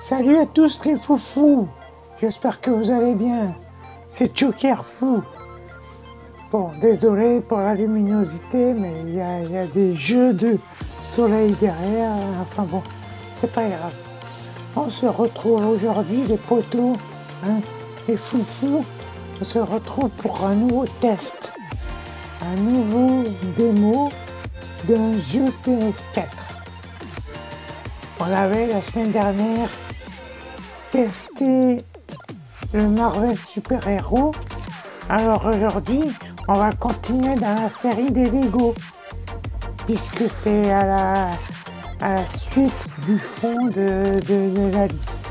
Salut à tous les foufous J'espère que vous allez bien. C'est Joker Fou. Bon, désolé pour la luminosité, mais il y, a des jeux de soleil derrière. Enfin bon, c'est pas grave. On se retrouve aujourd'hui, les poteaux, hein, les foufous. On se retrouve pour un nouveau test. Un nouveau démo d'un jeu PS4. On avait la semaine dernière testé le Marvel Super Héros. Alors aujourd'hui, on va continuer dans la série des Lego, puisque c'est à la, suite du fond de, de, la liste.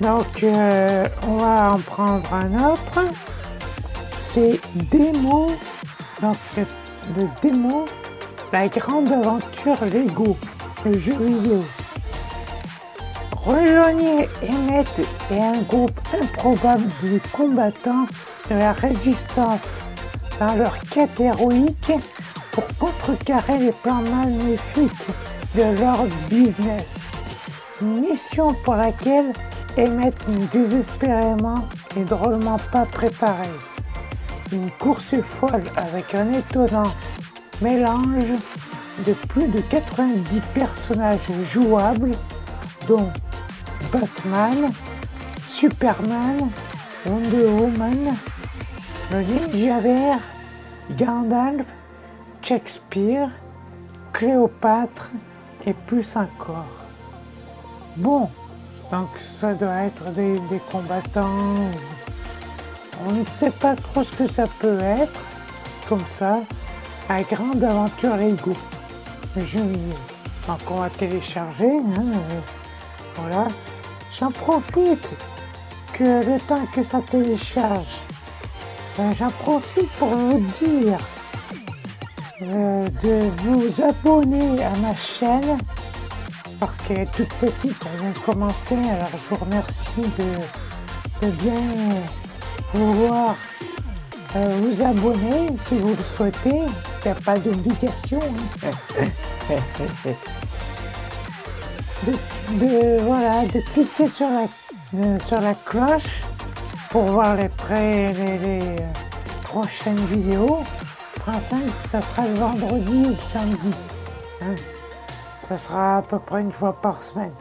Donc euh, on va en prendre un autre. C'est démo. Donc le démo, la grande aventure Lego, le jeu vidéo. Rejoignez Emmett et un groupe improbable de combattants de la résistance dans leur quête héroïque pour contrecarrer les plans magnifiques de leur business. mission pour laquelle Emmett désespérément et drôlement pas préparé. Une course folle avec un étonnant mélange de plus de 90 personnages jouables, dont Batman, Superman, Wonder Woman, le Ninja Gandalf, Shakespeare, Cléopâtre et plus encore. Bon, donc ça doit être des, combattants. On ne sait pas trop ce que ça peut être, comme ça, à grande aventure Lego. Je donc on va télécharger, hein, euh, voilà. J'en profite que le temps que ça télécharge, ben, j'en profite pour vous dire euh, de vous abonner à ma chaîne parce qu'elle est toute petite, elle vient de commencer, alors je vous remercie de, bien pouvoir euh, vous abonner si vous le souhaitez, il n'y a pas d'obligation. Hein. de, voilà, de cliquer sur la, euh, sur la cloche pour voir les, pré, les, euh, prochaines vidéos. Principe, ça sera le vendredi ou le samedi. Hein. Ça sera à peu près une fois par semaine.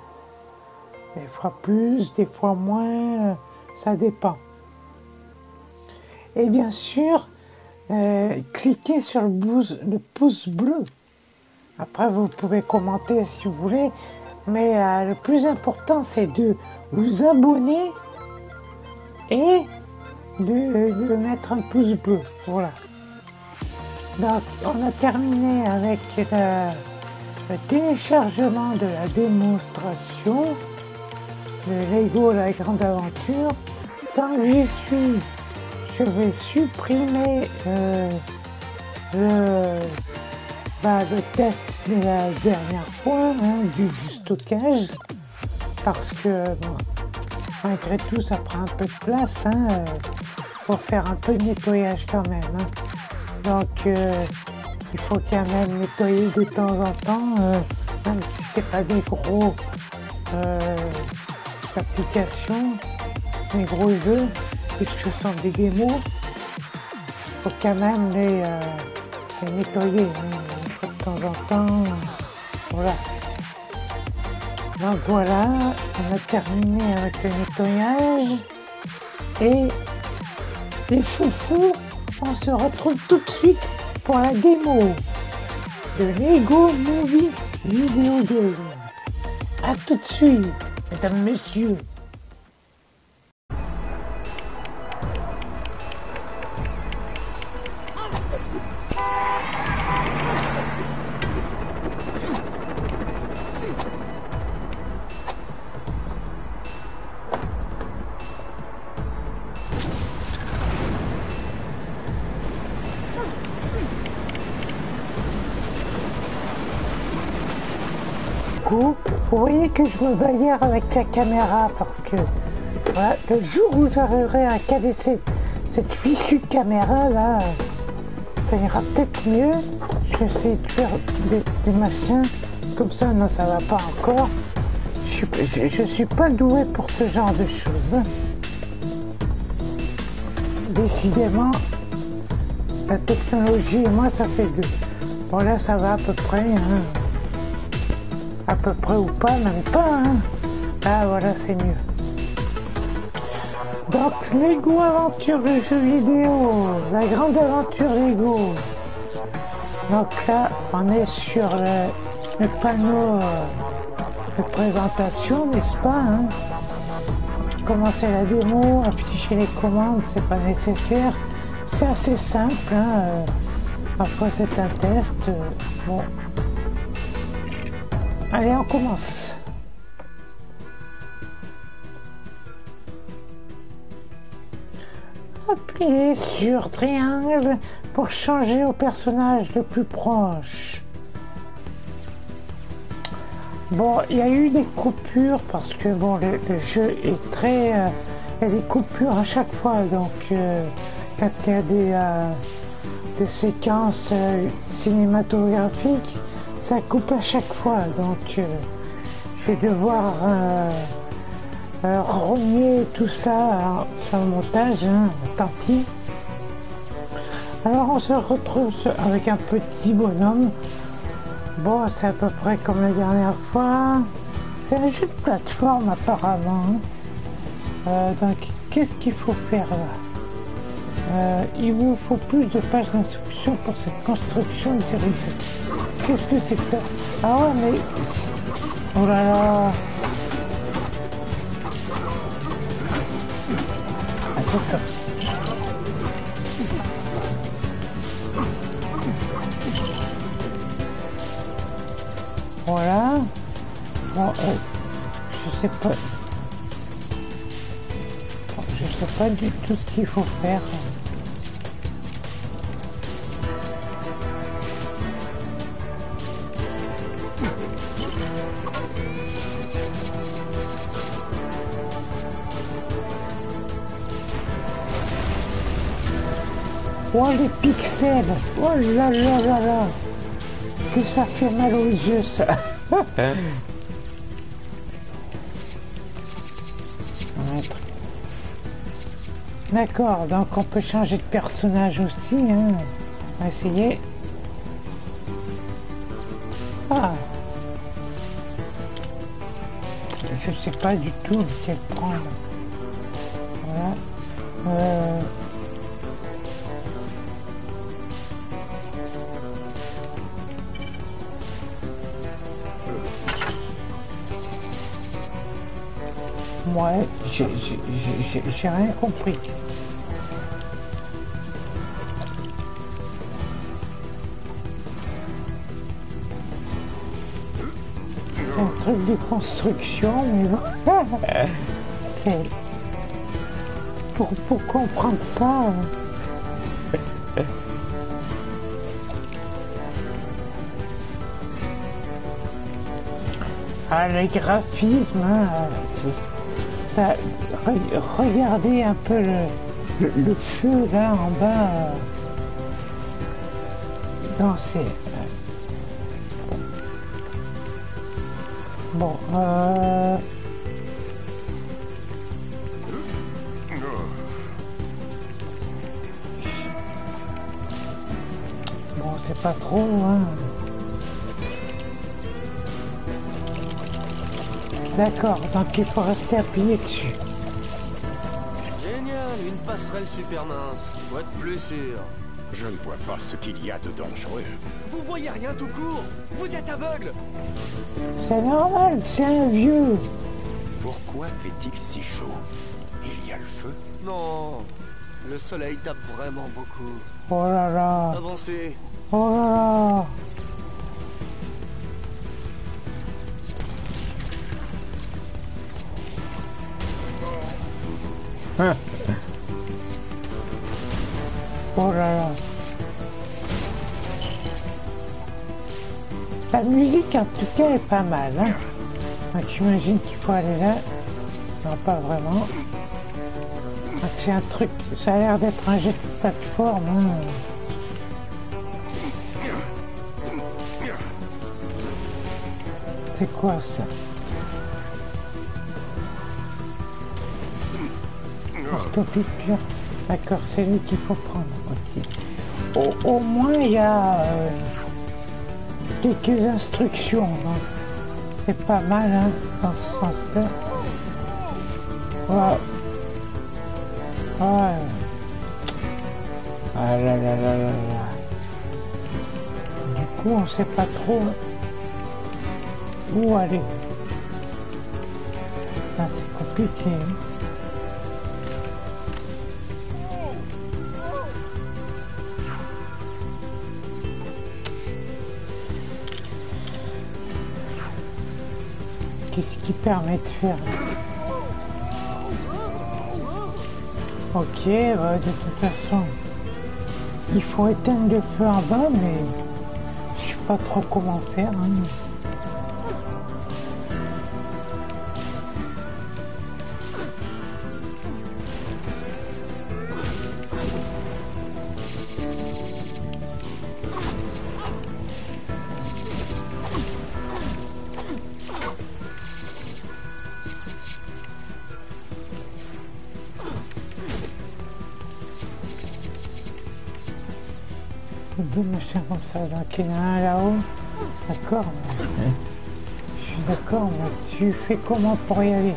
Des fois plus, des fois moins, euh, ça dépend. Et bien sûr, cliquez sur le, le pouce bleu. Après, vous pouvez commenter si vous voulez, mais euh, le plus important, c'est de vous abonner et de, mettre un pouce bleu. Voilà. Donc, on a terminé avec le téléchargement de la démonstration de Lego La Grande Aventure. Tant que j'y suis, je vais supprimer euh, le le test de la dernière fois hein, du, stockage parce que malgré tout ça prend un peu de place hein, euh, pour faire un peu de nettoyage quand même. Hein. Donc euh, il faut quand même nettoyer de temps en temps, euh, même si c'est pas des gros applications, des gros jeux, puisque ce sont des démos, il faut quand même les, nettoyer temps en temps. Voilà. Donc voilà, on a terminé avec le nettoyage. Et les foufous, on se retrouve tout de suite pour la démo de Lego Movie Video Game. A tout de suite, mesdames, messieurs. Que je me bagarre avec la caméra parce que le jour où j'arriverai à caler cette, fichue caméra là, ça ira peut-être mieux. Je vais essayer de faire des, machins comme ça, non ça va pas encore. je, je, suis pas doué pour ce genre de choses. Décidément, la technologie et moi, ça fait deux. Bon, là, ça va à peu près. Hein. À peu près ou pas, même pas. Hein. Ah, voilà, c'est mieux. Donc, Lego Aventure, le jeu vidéo, la grande aventure Lego. Donc là, on est sur le, panneau euh, de présentation, n'est-ce pas hein Commencer la démo, afficher les commandes, c'est pas nécessaire. C'est assez simple. Hein euh, après, c'est un test. Euh, bon. Allez, on commence. Appuyez sur triangle pour changer au personnage le plus proche. Bon, il y a eu des coupures parce que bon, le, jeu est très. Euh, il y a des coupures à chaque fois, donc euh, quand il y a des, euh, des séquences cinématographiques, ça coupe à chaque fois, donc je vais devoir rogner tout ça sur le montage, hein, tant pis. Alors on se retrouve avec un petit bonhomme. Bon, c'est à peu près comme la dernière fois. C'est un jeu de plateforme apparemment. Euh, donc qu'est-ce qu'il faut faire là? Euh, Il vous faut plus de pages d'instruction pour cette construction dirigée. Qu'est-ce que c'est que ça Ah ouais mais... Oh là là Attends, Voilà. Bon, euh, je sais pas. Je sais pas du tout ce qu'il faut faire. Oh là là là là que ça fait mal aux yeux, ça. D'accord, donc on peut changer de personnage aussi. Hein. On va essayer. Ah. Je sais pas du tout lequel prendre. J'ai rien compris. C'est un truc de construction, mais. C'est... Pour, pour comprendre ça... Ah, le graphisme, hein, regardez un peu le, feu là en bas. Non, c'est. Bon, euh... Bon, c'est pas trop, hein. D'accord, donc il faut rester appuyé dessus. Génial, une passerelle super mince. Quoi de plus sûr Je ne vois pas ce qu'il y a de dangereux. Vous voyez rien tout court Vous êtes aveugle C'est normal, c'est un vieux. Pourquoi fait-il si chaud? Il y a le feu? Non, le soleil tape vraiment beaucoup. Oh là là Avancez Oh là là Là là. La musique en tout cas est pas mal. Hein. J'imagine qu'il faut aller là. Non, pas vraiment. Ah, c'est un truc, ça a l'air d'être un jet de plateforme. Hein. C'est quoi ça? Hein. D'accord, c'est lui qu'il faut prendre. Au, moins, il y a euh, quelques instructions. donc C'est pas mal hein, dans ce sens-là. Ouais. Ouais. Ah là là là là. Du coup, on sait pas trop où aller. Ah, c'est compliqué. hein. Permet de faire Ok, bah, de toute façon, il faut éteindre le feu en bas, mais je sais pas trop comment faire. hein. Ça, donc il y en a un là-haut. D'accord. mais- Je suis d'accord, mais tu fais comment pour y aller?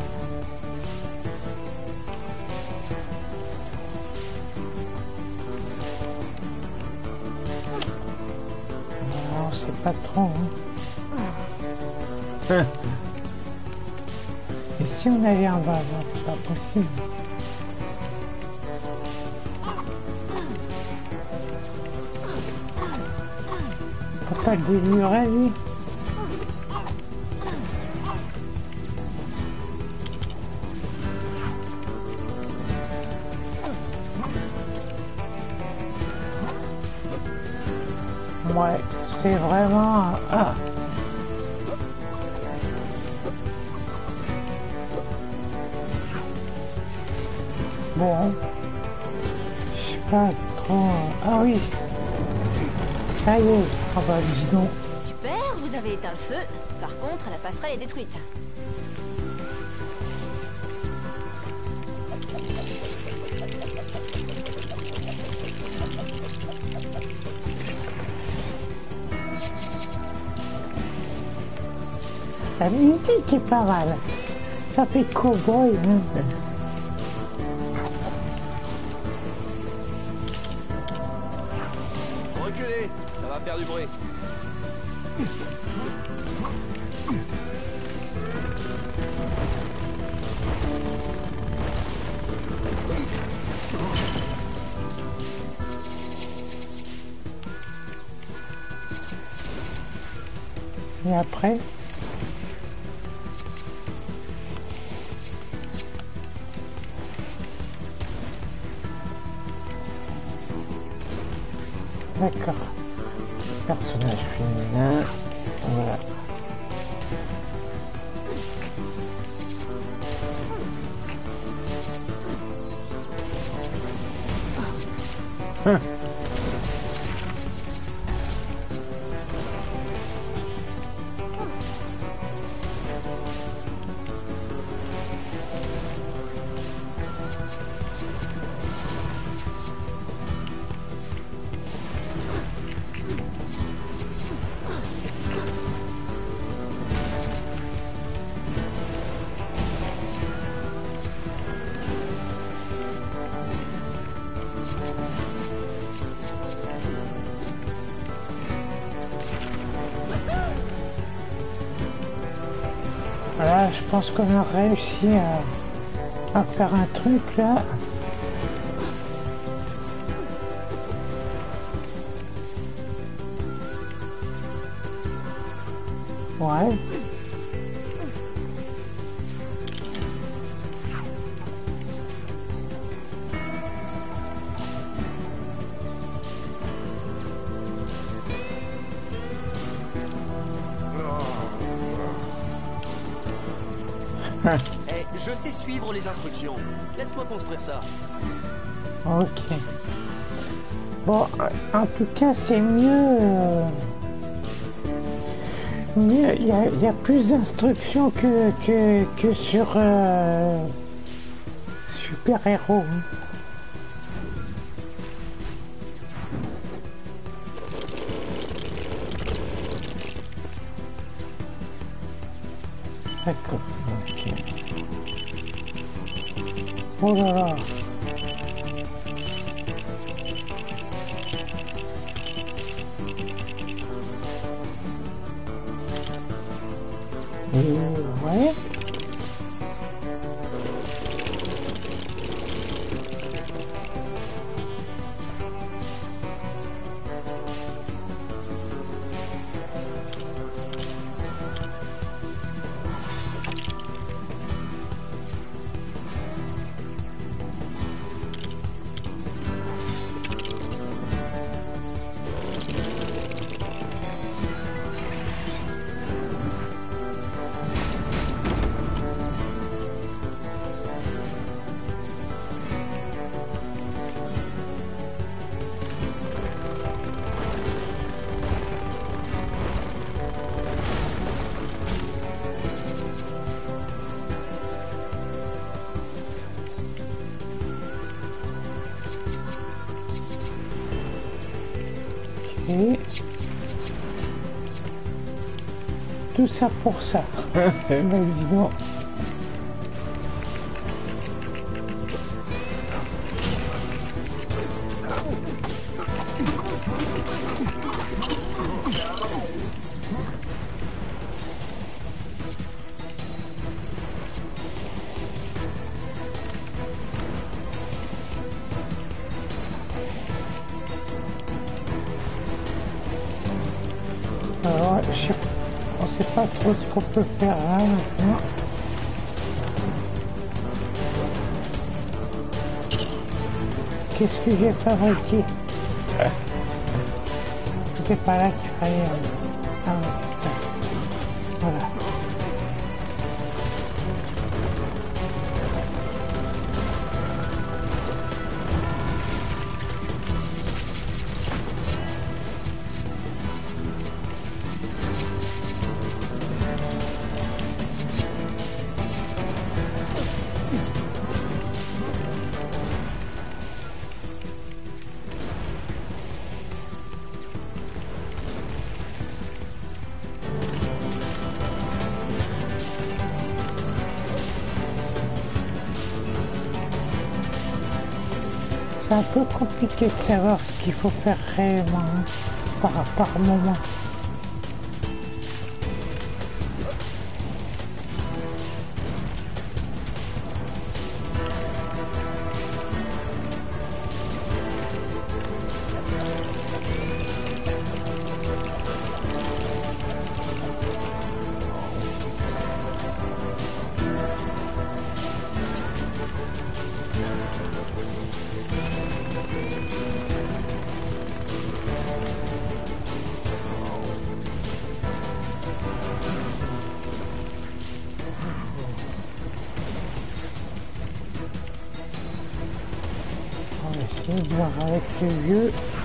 Non, on sait pas trop. hein. Et si on allait en bas Non, c'est pas possible. Pas le délivrer, lui. Ouais, c'est vraiment... Ah bah dis donc Super, vous avez éteint le feu. Par contre, la passerelle est détruite. La musique est pas mal. Ça fait cowboy. Hein. D'accord. Personnage féminin. Voilà. Pense qu'on a réussi à faire un truc là. Les instructions. Laisse-moi construire ça. Ok. Bon, en tout cas, c'est mieux. euh, mieux, il y a, plus d'instructions que, que, que sur, euh, sur super-héros. Oh ça pour ça. Mais dis ce qu'on peut faire là maintenant. Qu'est-ce que j'ai fabriqué C'était pas là qu'il fallait. Savoir ce qu'il faut faire réellement hein, par, par moment. On va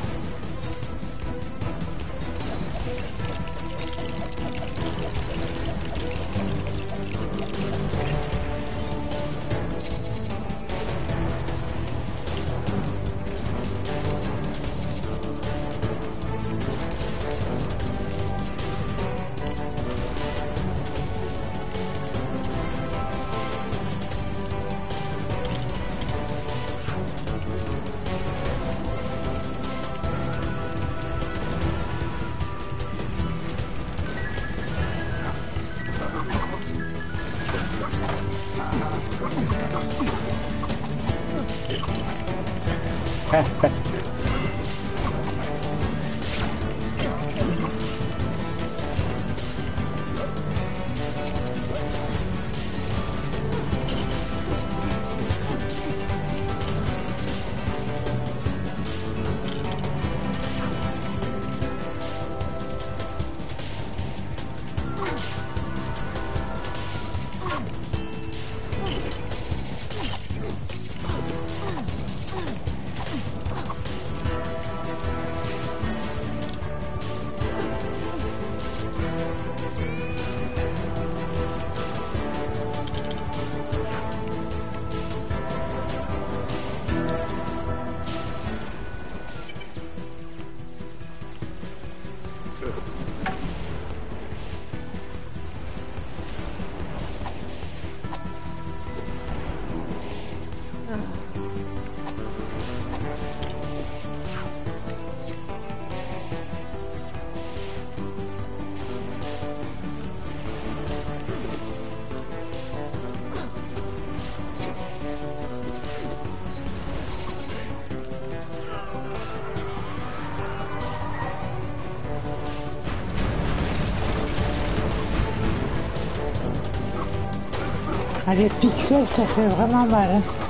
les pixels, ça fait vraiment mal. hein.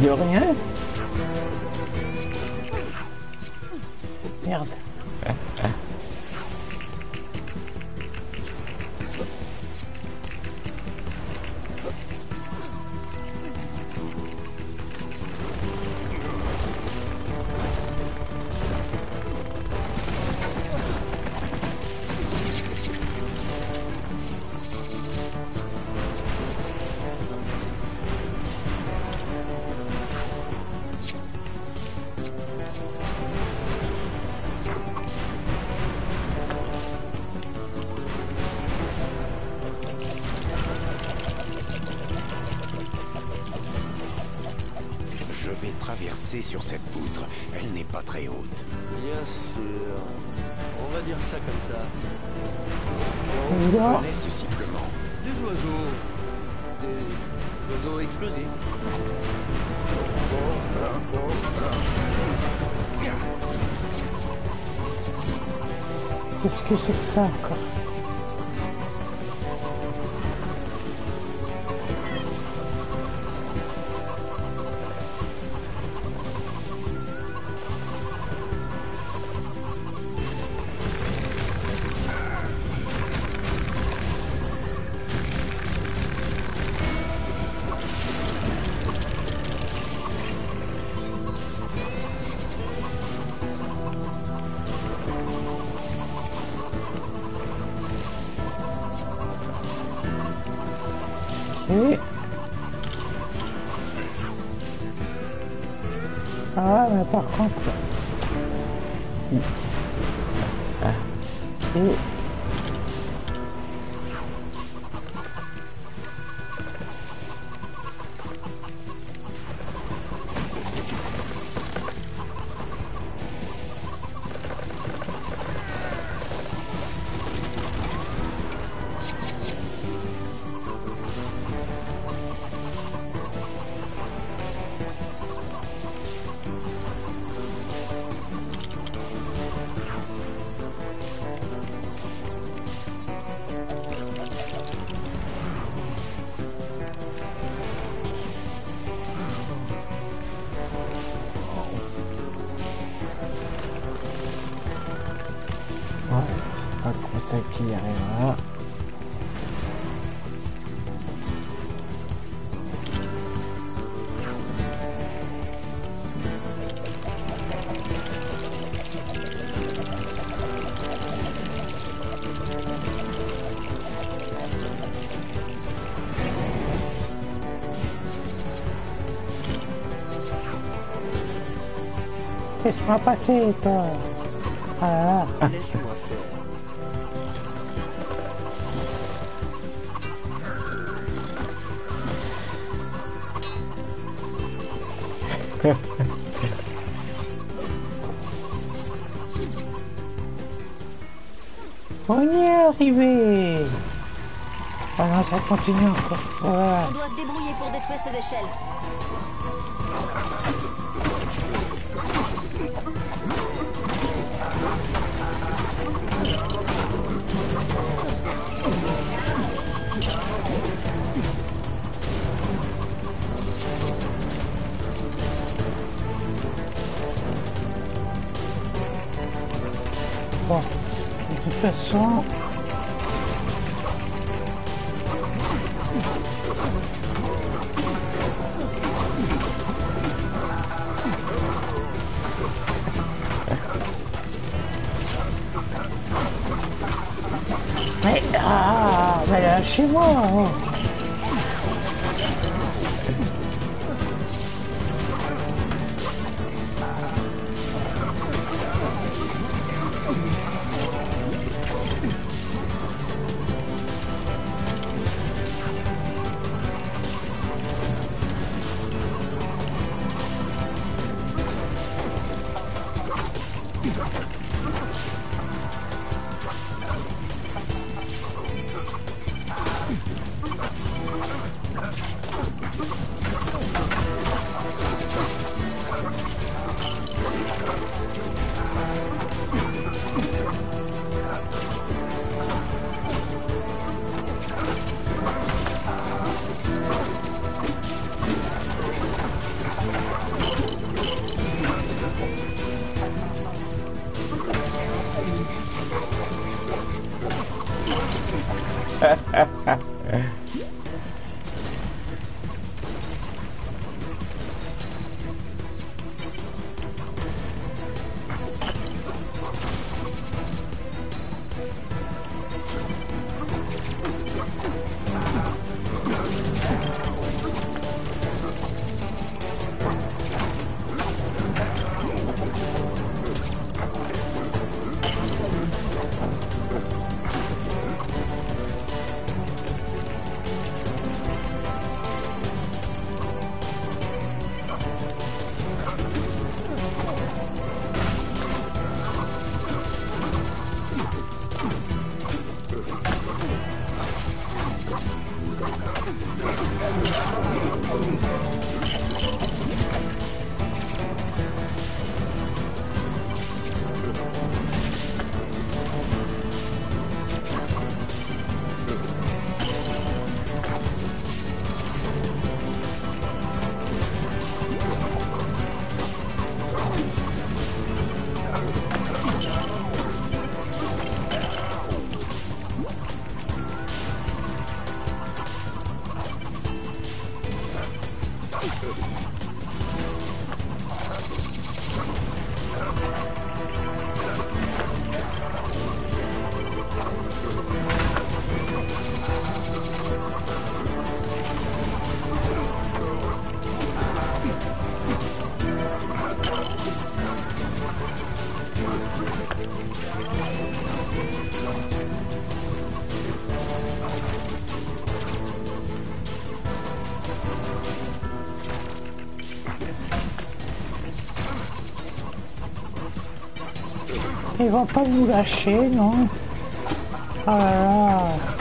De Venez ce sifflement. Des oiseaux. Des oiseaux explosifs. qu'est-ce que c'est que ça encore? Ah, mais par contre... Laisse-moi passer, toi. Ah, Laisse-moi faire. on y est arrivé. Ah non, ça continue encore. Voilà. On doit se débrouiller pour détruire ces échelles. Mais, ah, mais lâchez-moi hein. Ils vont pas nous lâcher, non? Oh là là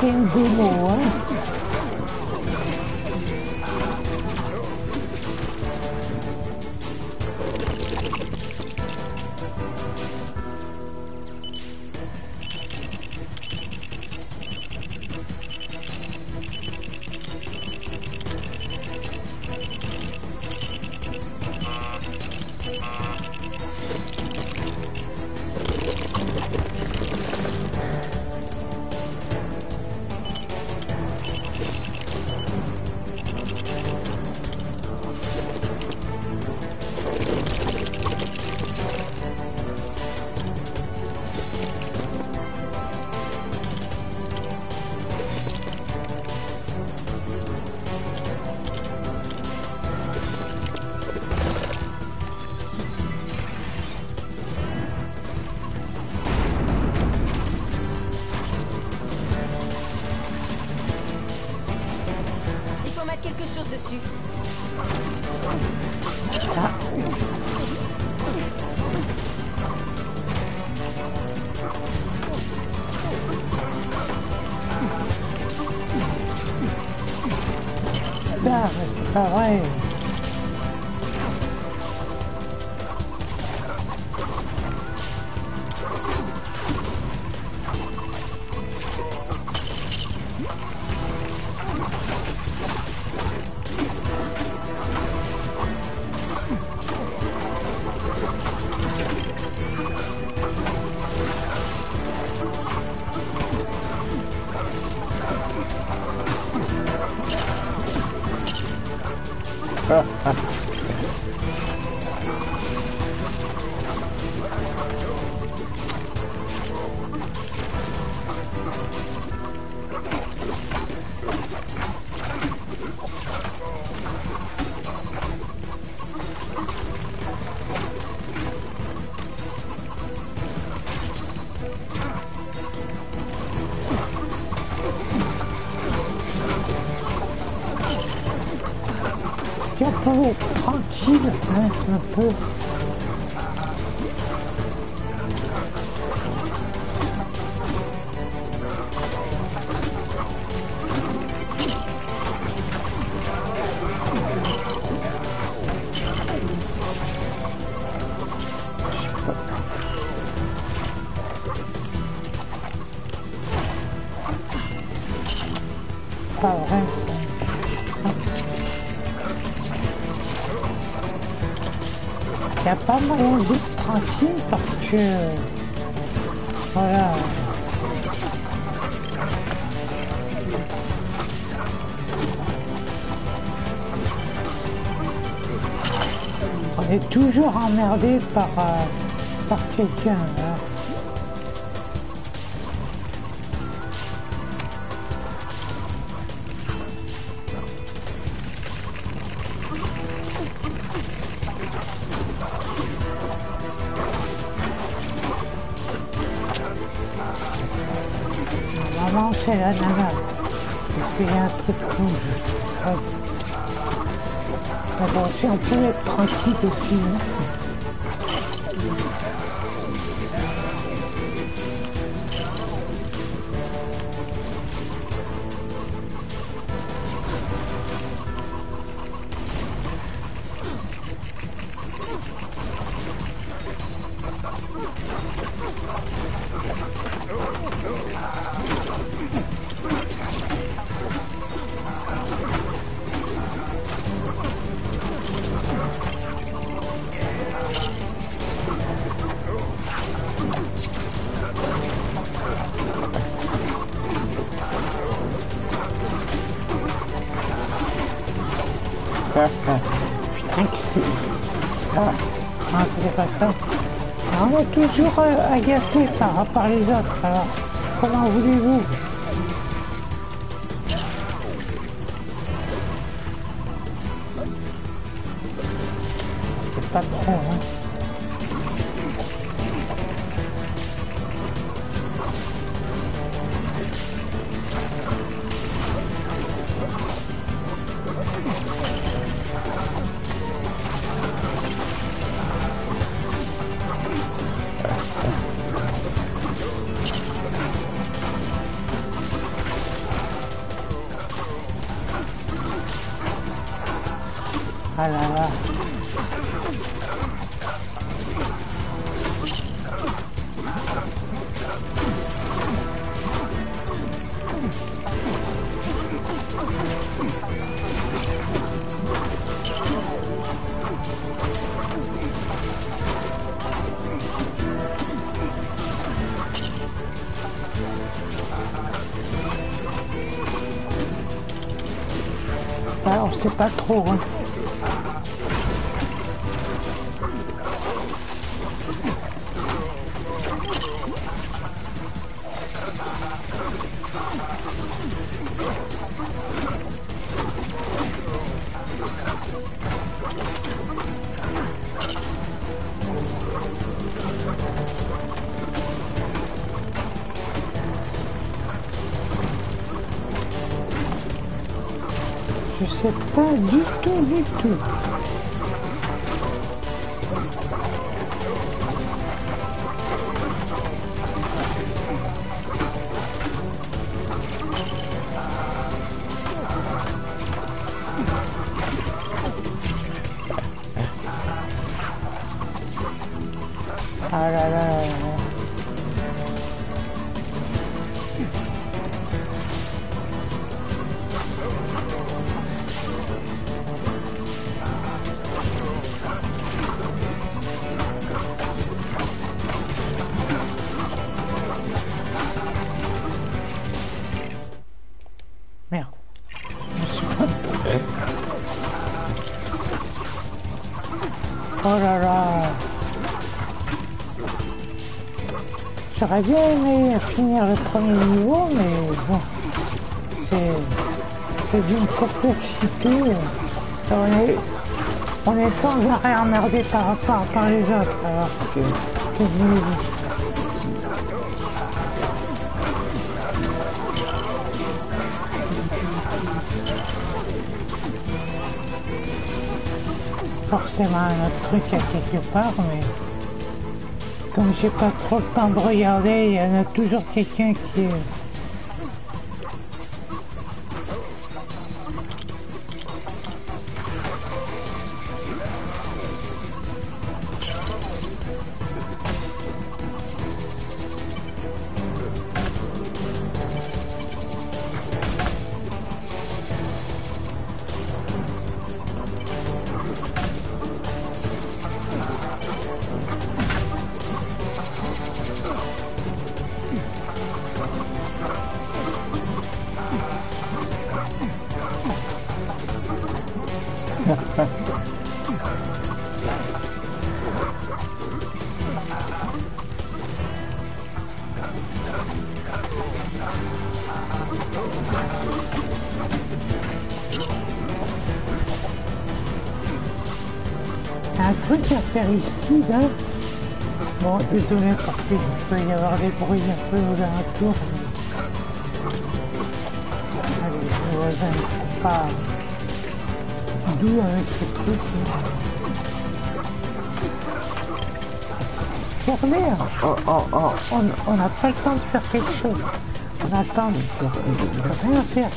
c'est une Putain, mais c'est pas vrai. Hein, tranquille parce que... Voilà. On est toujours emmerdé par, euh, par quelqu'un. hein. C'est la nana. Parce qu'il y a un truc rouge. Mais bon, si on peut être tranquille aussi. hein. Agacé par, par les autres, alors comment voulez-vous C'est pas trop, hein. Sait pas trop. Hein. Je sais pas du tout, J'aurais bien aimé finir le premier niveau, mais bon, c'est d'une complexité. On est, on est sans arrêt emmerdé par, par, par les autres, alors que, que voulez-vous? Forcément un autre truc à quelque part, mais comme j'ai pas trop le temps de regarder, il y en a toujours quelqu'un qui est... désolé parce qu'il peut y avoir des bruits un peu aux alentours. Allez, les voisins, ils sont pas doux avec ces trucs. Regardez, hein. oh, oh, oh, on on n'a pas le temps de faire quelque chose. On attend de, de- de rien faire.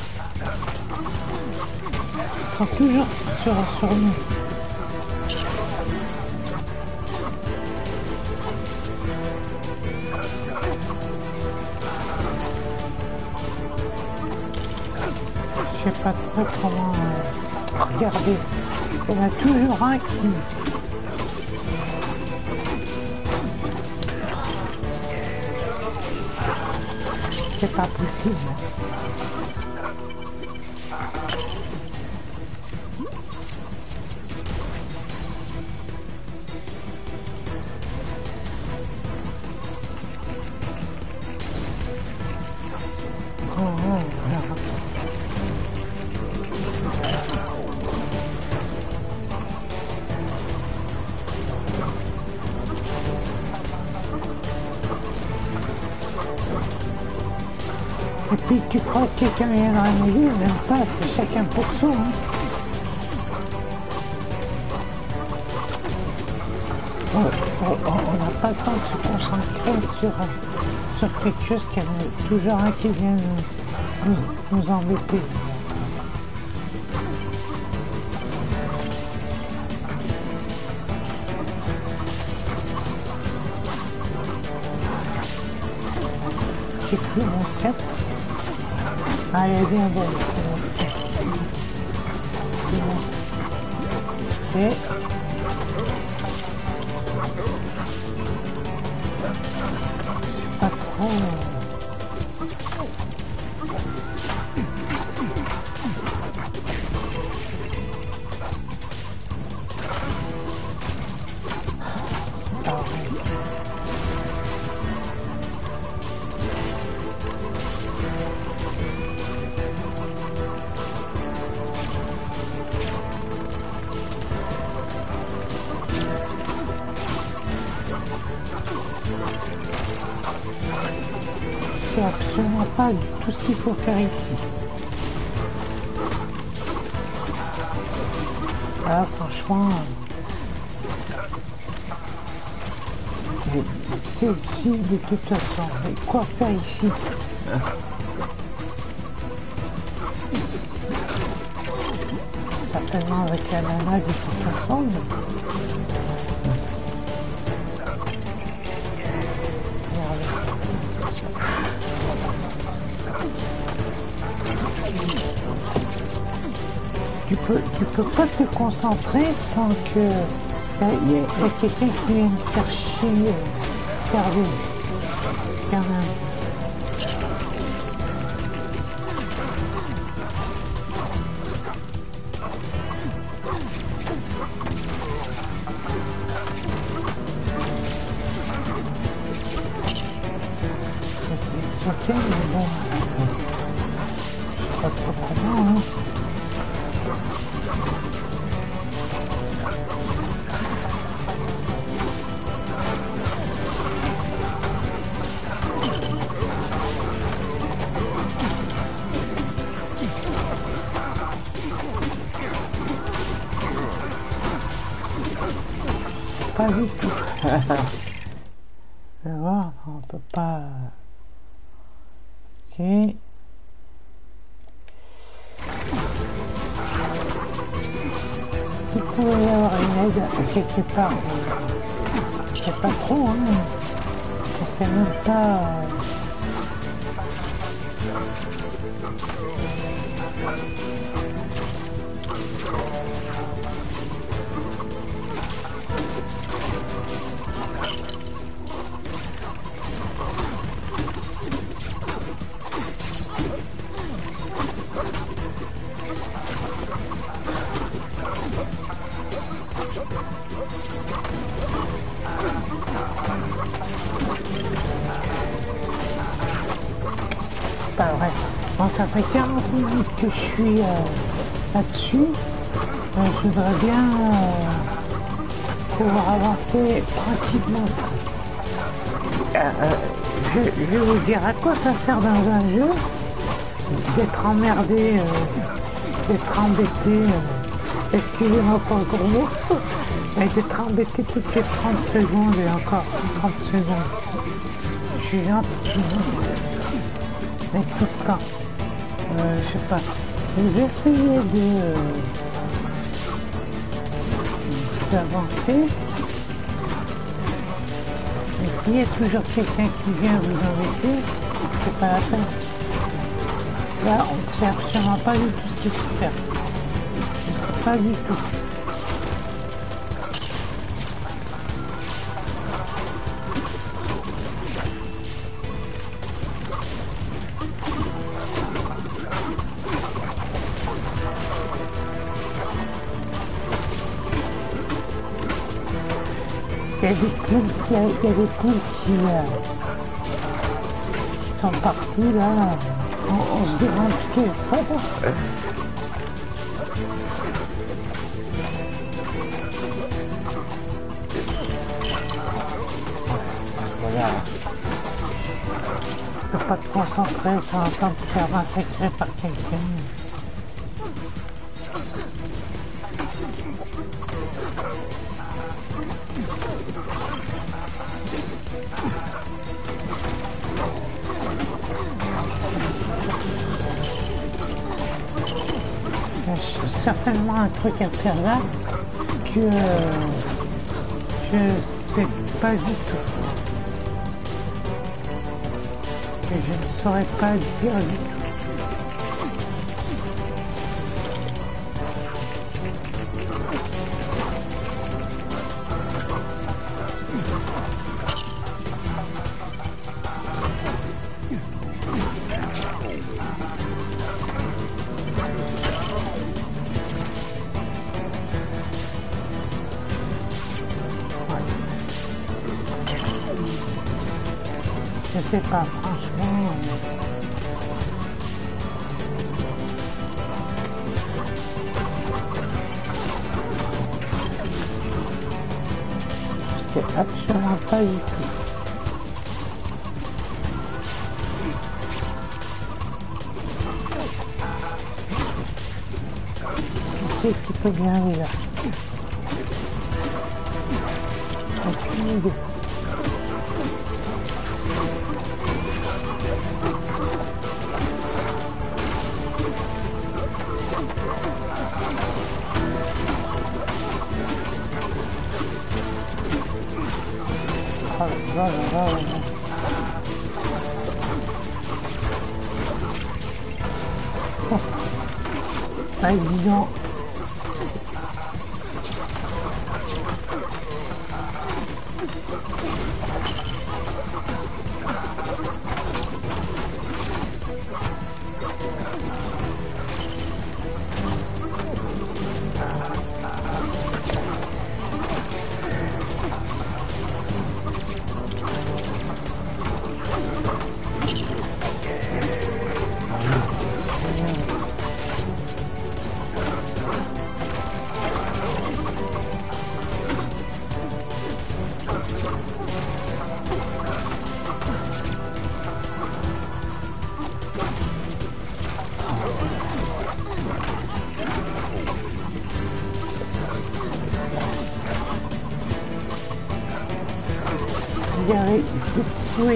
Ils sont toujours sur, sur nous. Il y en a toujours un qui. C'est pas possible. Puis tu crois que quelqu'un viendra m'aider, même pas, c'est chacun pour soi. hein. On n'a pas le temps de se concentrer sur, sur quelque chose en a toujours un qui vient nous, embêter. Pris mon sceptre. Allez, viens voir. c'est de toute façon. Mais quoi faire ici Certainement avec la nana de toute façon. Tu peux, tu peux pas te concentrer sans que il y a, quelqu'un qui vient me faire chier, quand une aide quelque fait 40 minutes que je suis euh, là-dessus. Je voudrais bien euh, pouvoir avancer tranquillement. Euh, je, je vais vous dire à quoi ça sert dans un jeu d'être emmerdé, d'être embêté. Excusez-moi pour le gros mot, mais d'être embêté toutes les 30 secondes et encore 30 secondes. Je suis gentil mais tout le temps. Euh, je sais pas. Vous essayez de euh, d'avancer. Et s'il y a toujours quelqu'un qui vient vous embêter, c'est pas la peine. Là, on ne sait absolument pas du tout ce qu'il faut faire. Je sais pas du tout. Poules, il y y a des poules qui, euh, qui sont parties là. On, se demande ce qu'elles font. Voilà. Tu peux pas te concentrer sans, sans te faire massacrer par quelqu'un. Certainement un truc à faire là que euh, je sais pas du tout. Que je ne saurais pas dire du tout.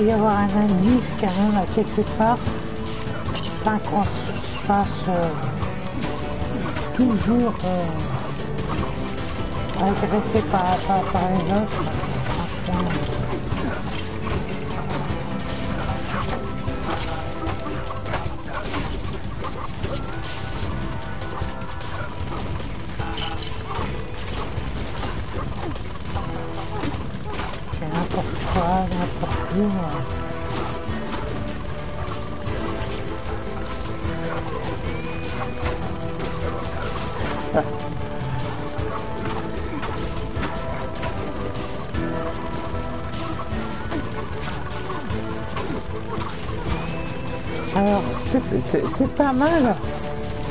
Y avoir un indice quand même à quelque part, sans qu'on se fasse toujours euh, par, par, par les autres. N'importe euh. Alors, c'est- pas mal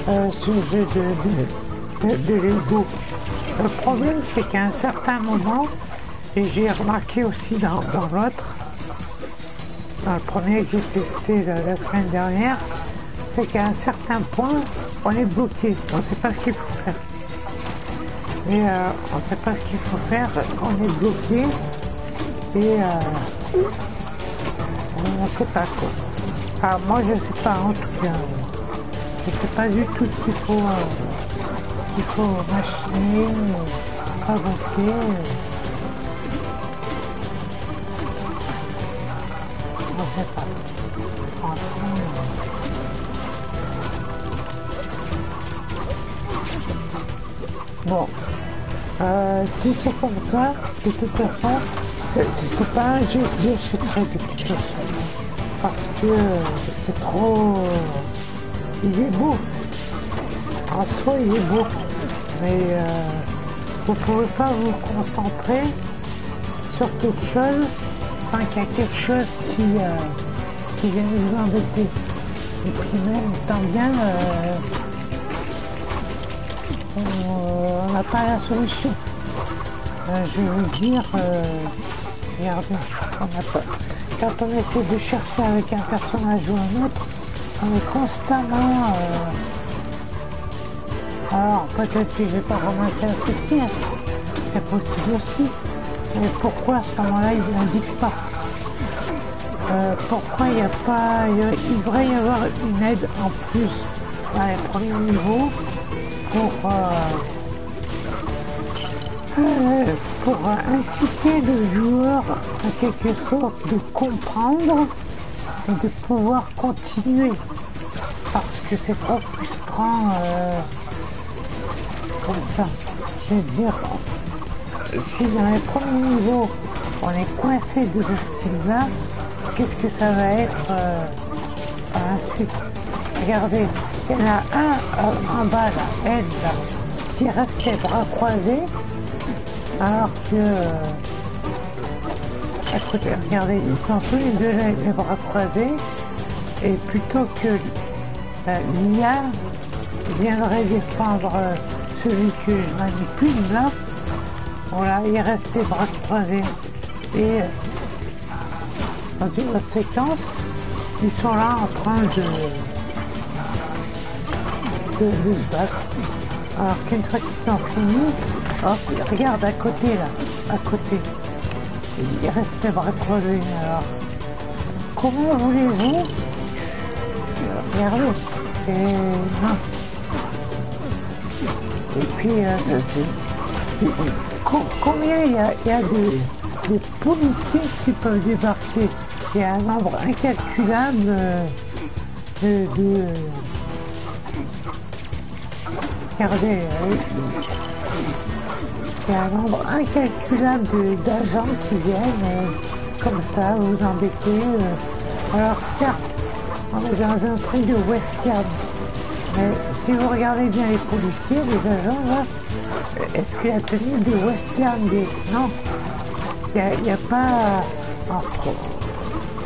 euh, de, de, de- de Lego. Le problème, c'est qu'à un certain moment, et j'ai remarqué aussi dans, l'autre, dans le premier que j'ai testé la, semaine dernière, c'est qu'à un certain point, on est bloqué. On ne sait pas ce qu'il faut faire. Et euh, on ne sait pas ce qu'il faut faire, on est bloqué et euh, on ne sait pas quoi. Ah, moi je sais pas en tout cas. Je sais pas du tout ce qu'il faut, euh, qu'il faut machiner, fabriquer. Si c'est comme ça, de toute façon, c'est pas un jeu que j'achèterai de toute façon. Parce que euh, c'est trop... Il est beau. En soi, il est beau. Mais euh, vous pouvez pas vous concentrer sur quelque chose sans qu'il y ait quelque chose qui, euh, qui vienne vous embêter. Et puis même, tant bien, euh, on on n'a pas la solution. Euh, je veux dire, euh, regardez, on n'a pas. Quand on essaie de chercher avec un personnage ou un autre, on est constamment. euh, alors peut-être que je vais pas ramasser assez de pièces, c'est possible aussi. Mais pourquoi à ce moment-là il n'indique pas Euh, Pourquoi il n'y a pas. Il devrait y avoir une aide en plus dans les premiers niveaux pour. Pour inciter le joueur en quelque sorte de comprendre et de pouvoir continuer. Parce que c'est trop frustrant euh, comme ça. Je veux dire, si dans les premiers niveaux on est coincé de ce style-là, qu'est-ce que ça va être euh, par suite? Regardez, il y en a un en bas là, Ed, là, qui reste les bras croisés, alors que... euh, écoutez, regardez, ils sont tous les deux les, les bras croisés, et plutôt que euh, l'IA viendrait défendre euh, celui que je manipule là, voilà, il reste les bras croisés. Et euh, dans une autre séquence, ils sont là en train de, de, de se battre. Alors qu'une fois qu'ils sont finis, hop, regarde à côté là, à côté. il reste les bras croisés. Alors, comment voulez-vous Regardez, c'est... Et puis, euh, ça, c'est- co- combien il y a, il y a des, des policiers qui peuvent débarquer Il y a un nombre incalculable euh, de... de regardez, euh, il y a un nombre incalculable d'agents qui viennent euh, comme ça vous embêter. euh. Alors certes, on est dans un truc de western, mais si vous regardez bien les policiers, les agents là, est-ce que la tenue de western des... Non, il n'y a, y a pas... oh,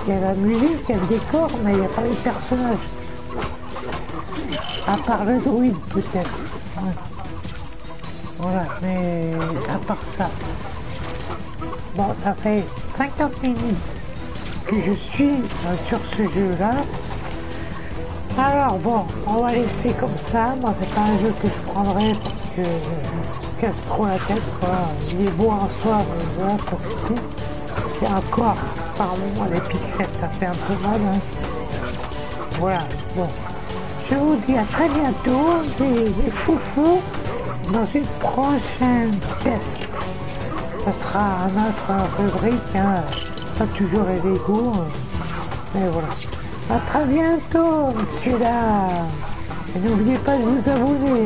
Il y a la musique, il y a le décor, mais il n'y a pas les personnages. À part le druide peut-être. Voilà, mais à part ça. Bon, ça fait 50 minutes que je suis euh, sur ce jeu-là. Alors bon, on va laisser comme ça. Moi, c'est pas un jeu que je prendrais parce que je se casse trop la tête. Quoi. Il est beau en soi, mais voilà, pour ce qui est. C'est encore, par moment, les pixels, ça fait un peu mal. hein. Voilà, bon. Je vous dis à très bientôt, les, les foufous, dans une prochaine test. Ce sera notre rubrique, hein, pas toujours les mais voilà. À très bientôt, monsieur là. Et n'oubliez pas de vous abonner.